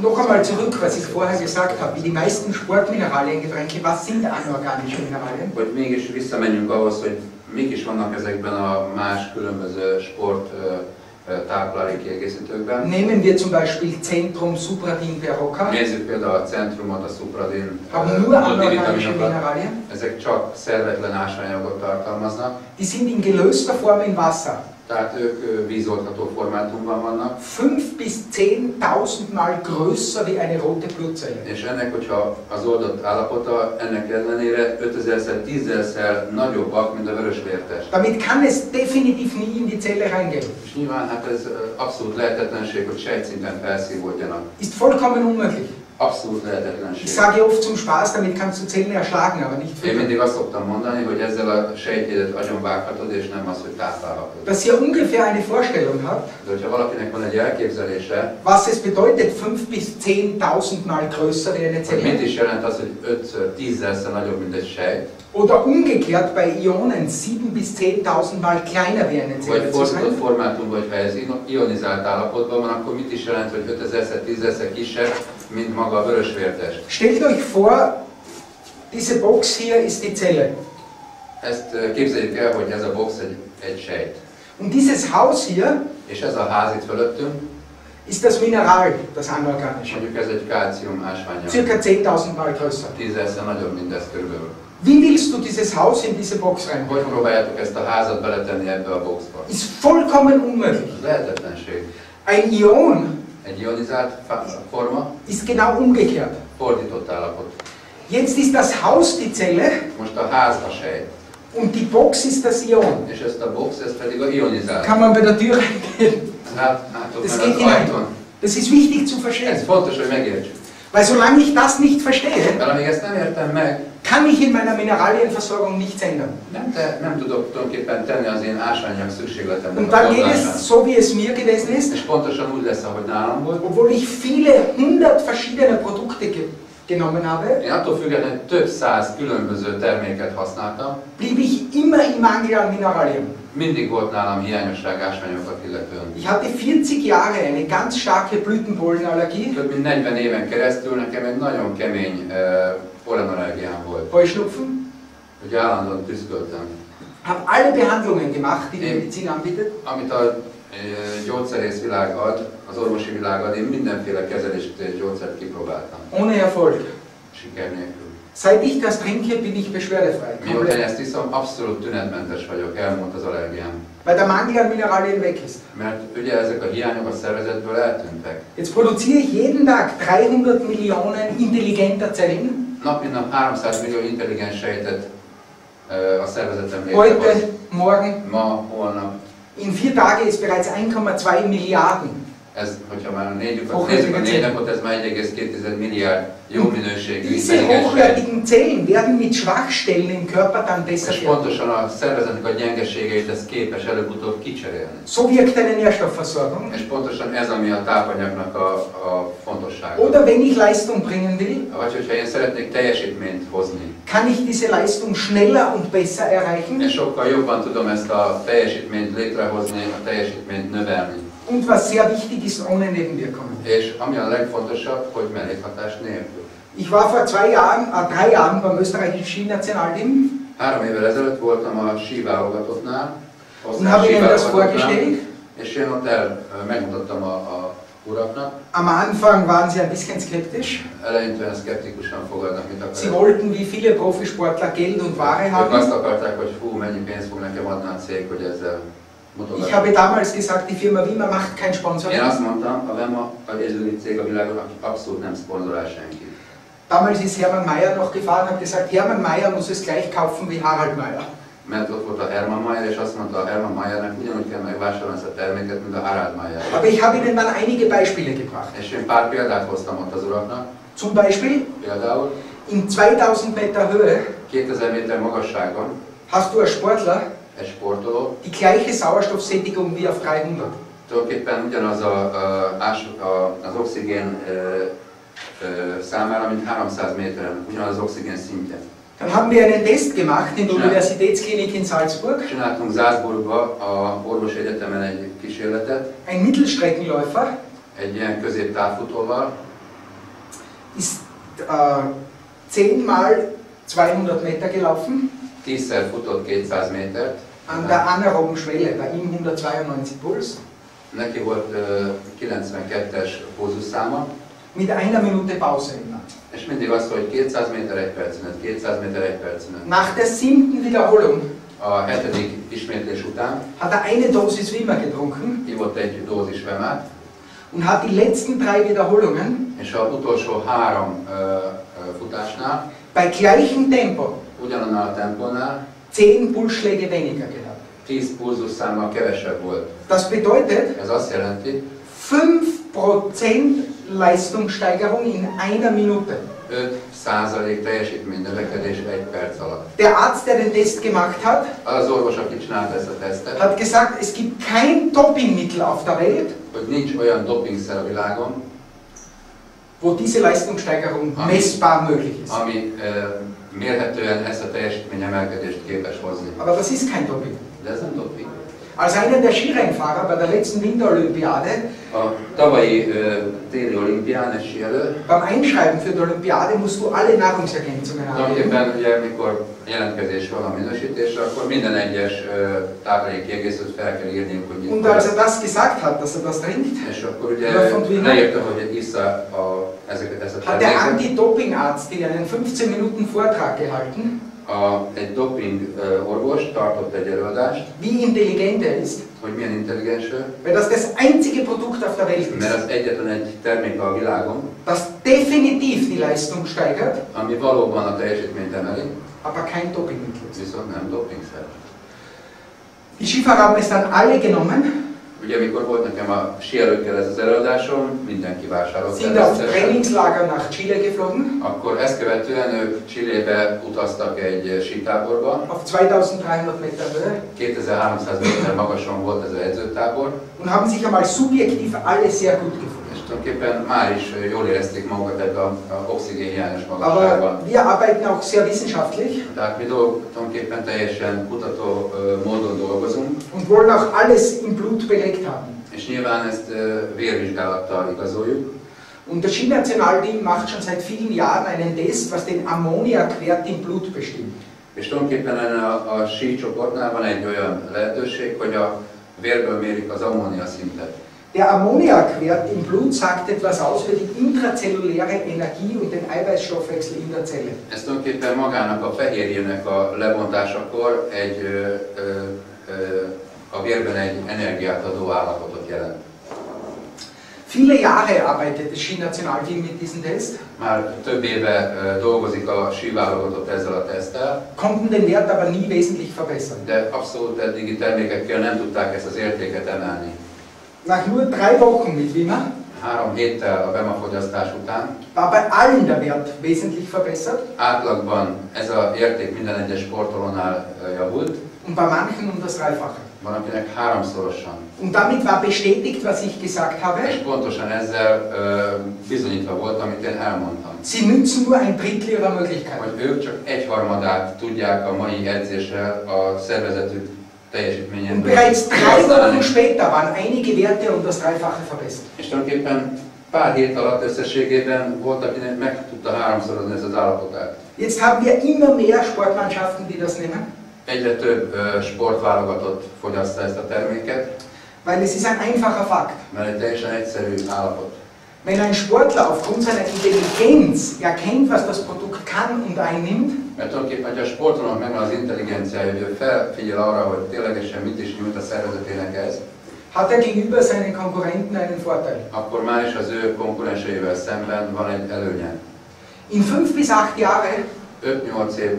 Noch einmal zurück, was ich vorher gesagt habe, wie die meisten Sportmineraliengetränke, was sind anorganische Mineralien? Hogy mégis visszamenjünk ahhoz, hogy mik is vannak ezekben a más különböző sport táplálékkiegészítőkben. Nehmen wir zum Beispiel Centrum Supradin Perocca, Nézzük például a centrumot, a supradin ö, haben nur anorganische. Mineralien. Ezek csak szervetlen ásványanyagot tartalmaznak, Die sind in gelöster Form in Wasser. Tehát ők ö, vízoldható formátumban vannak, 5 bis 10.000 Mal größer wie eine rote Blutzelle. és ennek, hogyha az oldott állapota, ennek ellenére 5000-szer, 10.000-szer nagyobbak, mint a vörösvértest. Damit kann es definitiv nie in die Zelle reingehen. És nyilván hát ez abszolút lehetetlenség, hogy sejtszinten felszívódjanak. Ist vollkommen unmöglich. Abszolút Ich lehetetlenség. sage oft zum Spaß, damit kannst du Zellen erschlagen, aber nicht Én mindig azt szoktam mondani, hogy ezzel a sejtjédet agyonvághatod, és nem az, hogy táplálhatod. Dass ihr ungefähr eine Vorstellung habt, De hogyha valakinek van egy elképzelése, was es bedeutet, 5 bis 10.000 Mal größer wie eine Zelle. mit is jelent az, hogy 5 10 nagyobb, mint egy sejt, Oder umgekehrt bei Ionen 7 bis 10.000 Mal kleiner wie eine Zelle vagy fordított sein. formátumban, hogyha ez ionizált állapotban van, akkor mit is jelent, hogy 5000-szer, 10 kisebb, mint maga a vörösvértest. Stellt euch vor, diese Box hier ist die Zelle. Ezt ö, képzeljük el, hogy ez a box egy, egy sejt. Und dieses Haus hier És ez a ház itt fölöttünk, ist das Mineral, das anorganische. Circa 10.000 Mal größer. 10-szer nagyobb, mint ez körülbelül. Wie willst du dieses Haus in diese Box reinbringen? Ist vollkommen unmöglich. Ein Ion ist genau umgekehrt. Jetzt ist das Haus die Zelle und die Box ist das Ion. Kann man bei der Tür reingehen? Das geht hinein. Das ist wichtig zu Ez verstehen. fontos, hogy megértsük. Weil solange ich das nicht verstehe, kann ich in meiner Mineralienversorgung nichts ändern. Und dann geht es so, wie es mir gewesen ist, volt. obwohl ich viele hundert verschiedene Produkte ge genommen habe, Én attól függetlenül több száz különböző terméket használtam, blieb ich immer im Mangel an Mineralien. Mindig volt nálam hiányosság ásványokat illetően. Ich hatte 40 Jahre eine ganz starke Blütenpollenallergie, Több mint 40 éven keresztül nekem egy nagyon kemény uh, pollenallergiám volt. Heuschnupfen, hogy állandóan tüszköltem. habe alle Behandlungen gemacht, die die. Medizin anbietet. Amit a gyógyszerész világ ad, az orvosi világ ad, én mindenféle kezelést és gyógyszert kipróbáltam. Ohne Erfolg. Seit ich das trinke, bin ich beschwerdefrei. Mióta ezt iszom, abszolút tünetmentes vagyok, elmúlt az allergiám. Weil der Mangel an Mineralien weg ist. Mert ugye ezek a hiányok a szervezetből eltűntek. Jetzt produziere ich jeden Tag 300 Millionen intelligenter Zellen. Nap mint nap 300 millió intelligens sejtet a szervezetem létrehoz. Heute, morgen, Ma, holnap. in vier Tagen ist bereits 1,2 Milliarden. Ez, hogyha már nézzük, Hochwertige nézzük a négy napot, ez már 1,2 milliárd jó minőségű sejt. hochwertigen Zellen werden mit Schwachstellen im Körper dann besser És pontosan a szervezetnek a gyengeségeit ez képes előbb-utóbb kicserélni. So wirkt eine Nährstoffversorgung. És pontosan ez, ami a tápanyagnak a, a fontossága. Oder wenn ich Leistung bringen will, Vagy hogyha én szeretnék teljesítményt hozni, kann ich diese Leistung schneller und besser erreichen. és sokkal jobban tudom ezt a teljesítményt létrehozni, a teljesítményt növelni. Und was sehr wichtig ist, ohne Nebenwirkungen. Ich war vor zwei Jahren, äh, drei Jahren beim österreichischen Skinationalteam Három évvel ezelőtt voltam a und habe ihnen das vorgestellt. és én ott el megmutattam a, a uraknak. Am Anfang waren sie ein bisschen skeptisch. Eleinte olyan szkeptikusan fogadnak, Sie akarok. wollten wie viele Profisportler Geld und Ware Ők azt haben. akarták, hogy fú, mennyi pénzt fog nekem adni a cég, hogy ezzel Ich habe damals gesagt, die Firma Wimmer macht kein Sponsoring. azt mondtam, a Vema a egyedüli cég a világon, aki abszolút nem szponzorál senkit. Damals ist Hermann Mayer noch gefahren und hat gesagt, Hermann Mayer muss es gleich kaufen wie Harald Mayer. Mert ott volt a Hermann Mayer, és azt mondta a Hermann Mayernek ugyanúgy kell megvásárolni ezt a terméket, mint a Harald Mayer. Aber ich habe ihnen dann einige Beispiele gebracht. És én pár példát hoztam ott az uraknak. Zum Beispiel, Például in 2000 Meter Höhe 2000 méter magasságon hast du als Sportler egy sportoló die gleiche Sauerstoffsättigung wie auf 300. tulajdonképpen ugyanaz a, a, a, az oxigén ö, ö, számára, mint 300 méteren, ugyanaz az oxigén szintje. Dann haben wir einen Test gemacht in der Ja. Universitätsklinik in Salzburg. Csináltunk Salzburgba a orvosi egyetemen egy kísérletet, Ein Mittelstreckenläufer egy ilyen középtávfutóval, ist äh, 10 mal 200 Meter gelaufen, tízszer futott 200 métert, an der anaeroben Schwelle, bei ihm 192 Puls, neki volt ö, 92-es pózuszáma, mit einer Minute Pause immer. és mindig az, hogy 200 méter egy percenet, 200 méter egy percenet. Nach der siebten Wiederholung A hetedik ismétlés után hat er eine Dosis Wimmer getrunken. Ivott egy dózis vemát, und hat die letzten drei Wiederholungen és a utolsó három ö, futásnál, bei gleichem Tempo. Ugyanannál a tempónál 10 Pulsschläge weniger gehabt. 10 pulzusszámmal kevesebb volt. Das bedeutet Ez azt jelenti, 5% Leistungssteigerung in einer Minute. 5% teljesítmény növekedés egy perc alatt. Der Arzt, der den Test gemacht hat, Az orvos, aki csinálta ezt a tesztet, hat gesagt, es gibt kein Dopingmittel auf der Welt, hogy nincs olyan dopingszer a világon, wo diese Leistungssteigerung Amen. messbar möglich ist. ami ö, mérhetően ezt a teljesítmény emelkedést képes hozni. Das ist kein Doping. De ez nem doping. Als einer der Skirennfahrer bei der letzten Winterolympiade. A tavalyi ö, téli olimpián egy beim Einschreiben für die Olympiade musst du alle Nahrungsergänzungen angeben. tulajdonképpen ugye mikor jelentkezés van a minősítésre, akkor minden egyes táplálékkiegészítőt fel kell írni, hogy mit Und als er das gesagt hat, dass er das trinkt, És akkor ugye leírta, hogy issza a, ezeket, ezt a hat der. Anti-Doping-Arzt in einen 15 Minuten Vortrag gehalten, A, egy doping ö, orvos tartott egy előadást, wie intelligent er ist, hogy milyen intelligens ő, weil das das einzige Produkt auf der Welt mert ist, az egyetlen egy termék a világon, das definitiv die Leistung steigert, ami valóban a teljesítményt emeli, aber kein Dopingmittel viszont nem dopingszer. Die Skifahrer haben es dann alle genommen, Ugye amikor volt nekem a síelőkkel ez az előadásom, mindenki vásárolt sind auf. Trainingslager nach Chile geflogen, Akkor ezt követően ők Csillébe utaztak egy sítáborba, auf 2300 Meter Höhe, 2300 méter magason volt ez az edzőtábor, und haben sich einmal subjektiv alle sehr gut gefunden. És tulajdonképpen már is jól érezték magukat ebben a, a oxigénhiányos Aber magasságban. wir arbeiten auch sehr wissenschaftlich Tehát mi dolg, tulajdonképpen teljesen kutató ö, módon dolgozunk, und wollen auch alles im Blut belegt haben. és nyilván ezt ö, vérvizsgálattal igazoljuk. Und das Skinationalteam macht schon seit vielen Jahren einen Test, was den Ammoniakwert im Blut bestimmt. És tulajdonképpen a, a sí csoportnál van egy olyan lehetőség, hogy a vérből mérik az ammónia szintet. Der Ammoniakwert im Blut sagt etwas aus über die intrazelluläre Energie und den Eiweißstoffwechsel in der Zelle. Ez tulajdonképpen magának a fehérjének a lebontásakor egy, ö, ö, ö, a vérben egy energiát adó állapotot jelent. Viele Jahre arbeitet das Skinationalteam mit diesem Test, Már több éve dolgozik a síválogatott ezzel a teszttel, konnten den Wert aber nie wesentlich verbessern. de abszolút eddigi termékekkel nem tudták ezt az értéket emelni. Nach nur drei Wochen mit Wimmer Három héttel a bemafogyasztás után war bei allen der Wert wesentlich verbessert átlagban ez a érték minden egyes sportolónál ö, javult, und bei manchen um das Dreifache. van akinek háromszorosan. Und damit war bestätigt, was ich gesagt habe. És pontosan ezzel ö, bizonyítva volt, amit én elmondtam. Sie nützen nur ein Drittel ihrer Möglichkeiten. hogy ők csak egyharmadát tudják a mai edzéssel a szervezetük Und bereits drei Wochen später waren einige Werte um das Dreifache verbessert. És tulajdonképpen pár hét alatt összességében volt, akinek meg tudta háromszorozni ez az állapotát. Jetzt haben wir immer mehr Sportmannschaften, die das nehmen, Egyre több sportválogatott fogyasztja ezt a terméket, weil es ist ein einfacher Fakt. mert egy teljesen egyszerű állapot. Wenn ein Sportler aufgrund seiner Intelligenz erkennt, was das Produkt kann und einnimmt, Mert tulajdonképpen, a sportolónak megvan az intelligenciája, hogy felfigyel arra, hogy ténylegesen mit is nyújt a szervezetének ez, hat er gegenüber seinen Konkurrenten einen Vorteil. akkor már is az ő konkurenseivel szemben van egy előnye. In fünf bis acht Jahre 5-8 év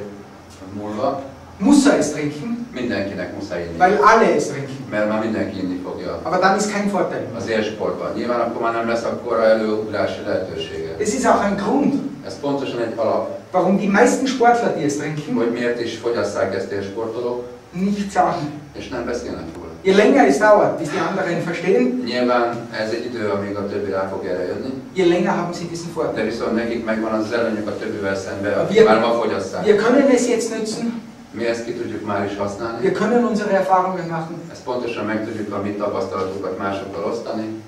múlva muss er es trinken, mindenkinek muszáj inni. weil alle es trinken. mert már mindenki inni fogja Aber dann ist kein Vorteil. az élsportban. Nyilván akkor már nem lesz akkora előugrási lehetősége. Das ist auch ein Grund, Ez pontosan egy alap, warum die meisten Sportler, die es trinken, hogy miért is fogyasszák ezt élsportolók, nichts sagen. és nem beszélnek róla. Je länger es dauert, bis die anderen verstehen, Nyilván ez egy idő, amíg a többi rá fog erre jönni, je länger haben sie diesen de Vorteil. viszont nekik megvan az előnyük a többivel szemben, akik Wir- már ma fogyasszák. Wir können es jetzt nützen, Mi ezt ki tudjuk már is használni, wir können unsere Erfahrungen machen, ezt pontosan meg tudjuk a mi tapasztalatokat másokkal osztani,